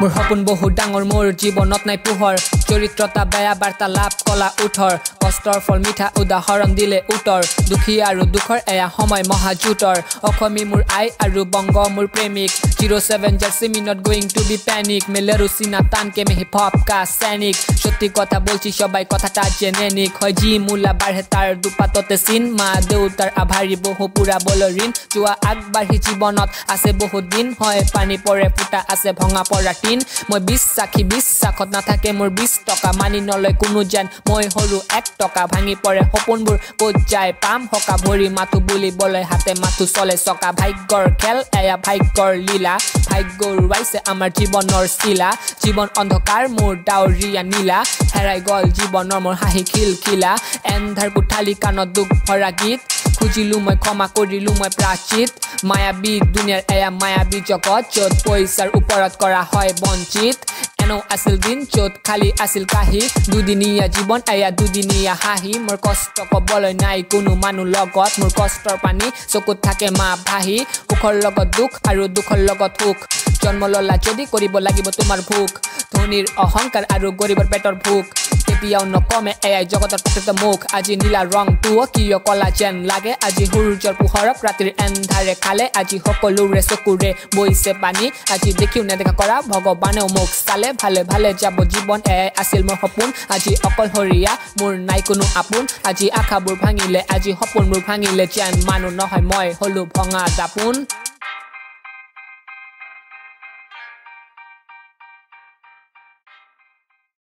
মোৰ সপোন বহুত ডাঙৰ মোৰ জীৱনত নাই পোহৰ। চৰিত্ৰতা বেয়া বাৰ্তালাপ কলা উঠৰ। কষ্টৰ ফল মিঠা উদাহৰণ দিলে উত্তৰ। দুখী আৰু দুখৰ এয়া সময় মহাজোঁটৰ অসমী মোৰ আই আৰু বংগ মোৰ প্ৰেমিক। জিৰ' ছেভেন জাৰ্চি মিনত গোয়িং টু বি প্যানিক মেলেরু সিনা তানকে মে হিপ হপ কা সৈনিক সত্যি কথা বলছি, সবাই কথাটা জেনে নিক। হয় যি মূলা বাঢ়ে তাৰ দুপাততে চিন মা দেউতাৰ আভাৰী বহু পুৰাবলৈ ঋণ। যোৱা আগবাঢ়ি জীৱনত আছে বহুত দিন। হয় পানী পৰে ফুটা আছে ভঙা পৰা টিন। মই বিশ্বাসী বিশ্বাসত নাথাকে মোৰ বিছ টকা। মানি নলয় কোনো যেন। মই সৰু এক টকা। ভাঙি পৰে সপোনবোৰ ক'ত যায় পাম। সকা ভৰি মাথো বুলিবলৈ হাতে মাথো চলে চকা। ভাগ্যৰ খেল, এয়া ভাগ্যৰ লীলা। ভাগ্য উৰুৱাইছে আমাৰ জীৱনৰ চিলা। জীৱন অন্ধকাৰ মোৰ ডাৱৰীয়া নীলা। হেৰাই গ'ল জীৱনৰ মোৰ হাঁহি খিলখিলা। এন্ধাৰ কোঠালি কাণত দুখ ভৰা গীত। খুজিলো মই ক্ষমা কৰিলো মই প্ৰাচিত। মায়াবী দুনিয়াৰ এয়া মায়াবী জগত য'ত পইচাৰ ওপৰত কৰা হয় বঞ্চিত। এনেও আছিল দিন য'ত খালী আছিল কাহি। দুদিনীয়া জীৱন এয়া দুদিনীয়া হাঁহি। মোৰ কষ্ট ক'বলৈ নাই কোনো মানুহ লগত। মোৰ কষ্টৰ পানী চকুত থাকে মা ভাহি। সুখৰ লগত দুখ আৰু দুখৰ লগত সুখ। জন্ম ললা যদি কৰিব লাগিব তোমাৰ ভোক। ধনীৰ অহংকাৰ আৰু গৰীবৰ পেটৰ ভোক। কেতিয়াও নকমে এয়াই জগতৰ প্ৰকৃত মুখ আজি নীলা ৰংটোও কিয় কলা যেন লাগে আজি সূৰ্যৰ পোহৰক ৰাতিৰ এন্ধাৰে খালে আজি সকলোৰে চকুৰে বৈছে পানী আজি দেখিও নেদেখা কৰা ভগৱানেও মোক চালে ভালে ভালে যাব জীৱন এয়াই আছিল মোৰ সপোন আজি অকলশৰীয়া মোৰ নাই কোনো আপোন আজি আশাবোৰ ভাঙিলে আজি সপোনবোৰ ভাঙিলে যেন মানুহ নহয় মই হলো ভঙা দাপোন